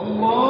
Allah